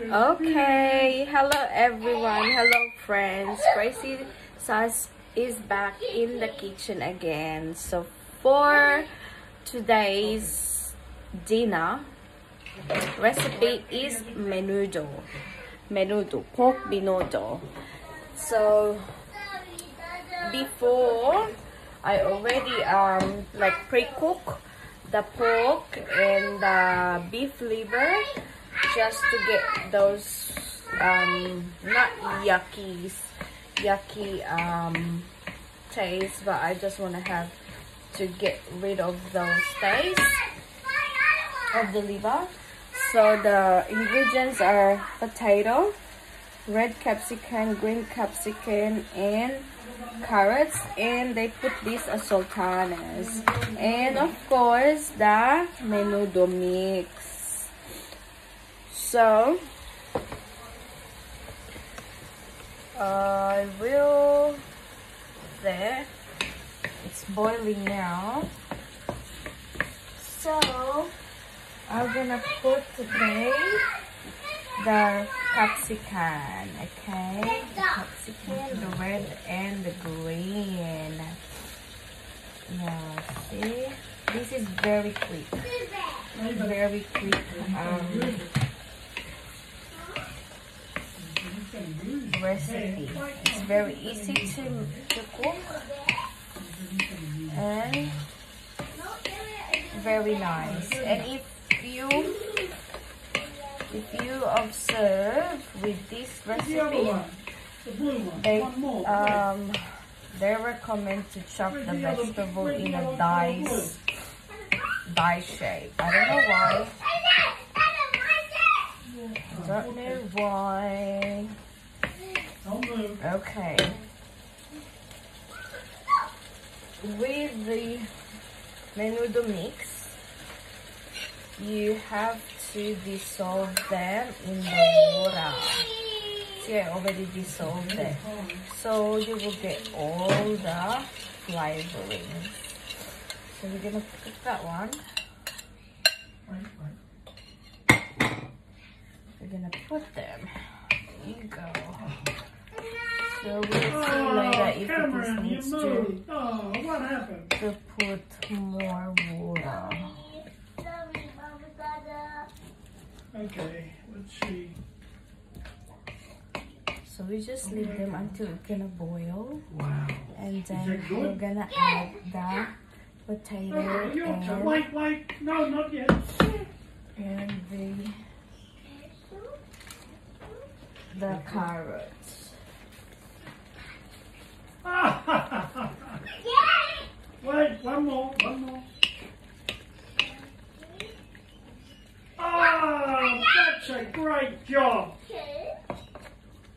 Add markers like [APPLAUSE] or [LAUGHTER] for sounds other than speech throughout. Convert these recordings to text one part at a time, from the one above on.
Okay, hello everyone, hello friends. Crazy Sarz is back in the kitchen again. So for today's dinner recipe is menudo. Menudo, pork menudo. So before I already um like pre-cook the pork and the beef liver just to get those um not yucky yucky um taste but I just want to have to get rid of those taste of the liver. So the ingredients are potato red capsicum green capsicum and carrots and they put this as sultanas. And of course the menudo mix so I will there it's boiling now so I'm gonna put today the capsicum, okay? The capsicum, the red and the green. now see? This is very quick. Very quick um, recipe. It's very easy to, to cook and very nice. And if you if you observe with this recipe, they um they recommend to chop the vegetable in a dice die shape. I don't know why. I Don't know why. Okay. With the menudo mix, you have to dissolve them in the water. See, I already dissolved it. So you will get all the flavorings. So we're gonna put that one. We're gonna put them. There you go. So we'll see later if it just needs to, Oh, what happened? to put more water. Okay, let's see. So we just leave them until it's gonna boil. Wow. And then we're gonna add the potato uh, You want and, wait, wait. No, not yet. and the the carrots. [LAUGHS] wait, one more, one more. Ah, that's a great job.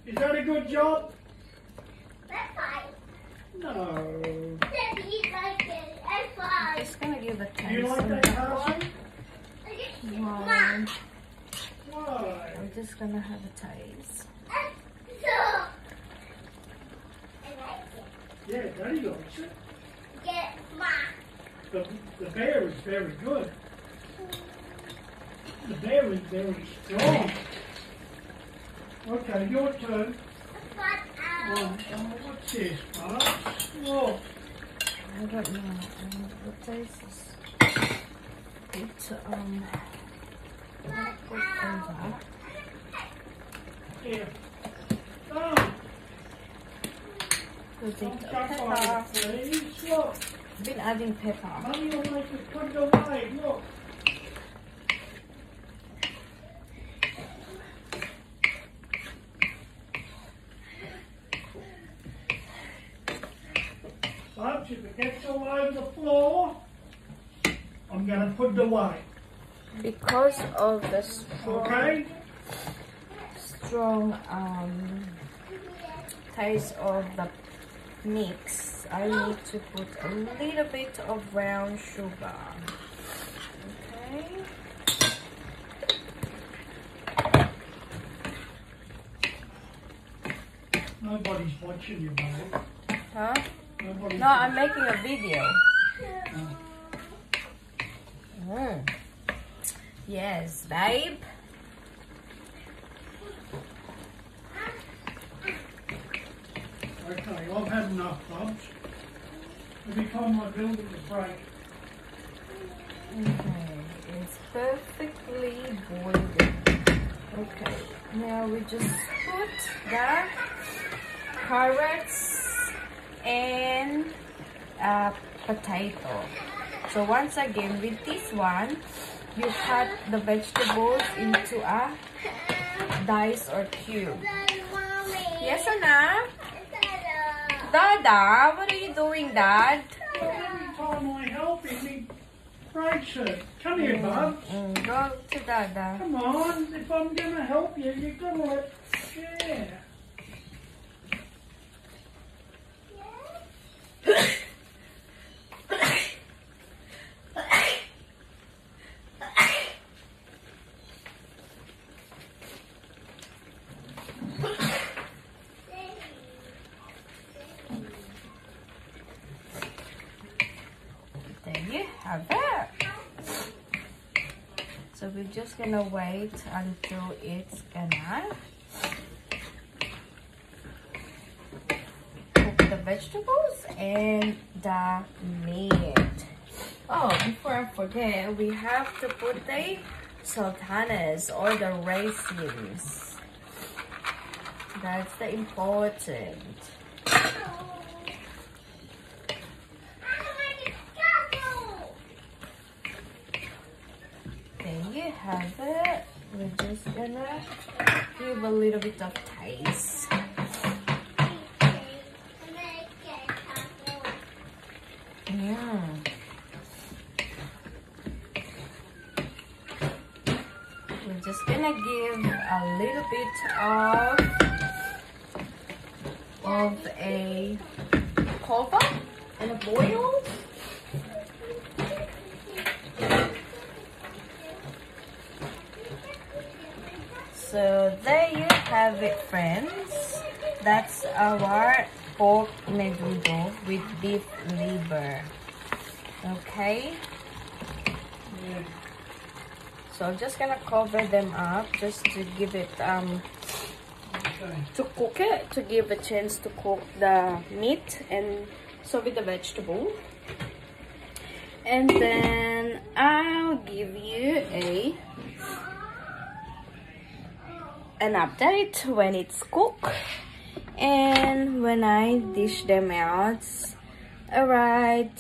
Is that a good job? No. Just gonna give a Do you like that, Carson? one. Why? I'm just gonna have a taste. Yeah, Daddy likes it. The, the bear is very good. The bear is very strong. Okay, your turn. Oh, oh, what's this, Bart? Look. I don't know. Um, what taste is it? Um, I'll over. Here. Oh, Put it duck pepper. on it, please. Look. Been adding pepper. Make it put it away. Look. It gets all over the floor, I'm going to put it away. Because of the strong, Okay? strong um, taste of the mix, I need to put a little bit of brown sugar. Okay. Nobody's watching you, babe. Huh? Nobody's No, I'm making a video. Mm. Yes, babe. Okay, I've had enough, Bubs. Every time I build it, it's break. Okay, it's perfectly boiled. Okay, now we just put the carrots and uh, potato. So once again, with this one, you cut the vegetables into a dice or cube. Yes, Anna? Dada, what are you doing, Dad? Every time I help him, he breaks it. Come here, Bubs. Mm, go to Dada. Come on, if I'm going to help you, you've got to let share. You have it. So we're just gonna wait until it's gonna cook the vegetables and the meat. Oh, before I forget, we have to put the sultanas or the raisins. That's the important. There you have it. We're just gonna give a little bit of taste. Yeah. We're just gonna give a little bit of of a cover and a boil. So there you have it, friends. That's our pork menudo with beef liver. Okay. So I'm just gonna cover them up just to give it um to cook it to give a chance to cook the meat and so with the vegetable. And then I'll give you a an update when it's cooked and when I dish them out. Alright,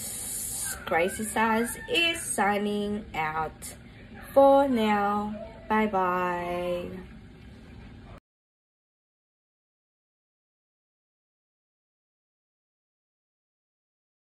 Crazy Sarz is signing out for now. Bye bye.